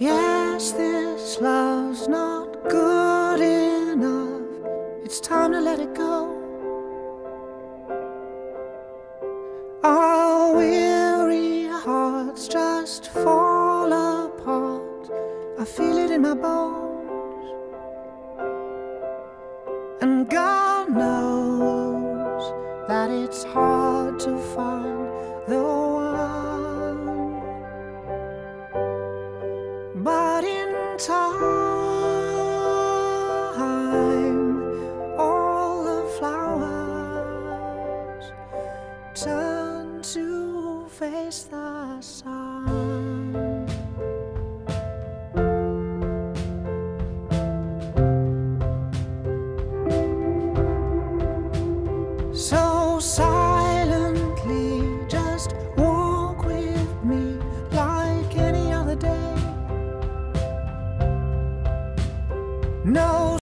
guess this love's not good enough. It's time to let it go. Our weary hearts just fall apart. I feel it in my bones. And God knows that it's hard to find time all the flowers turn to face the sun. So sorry. No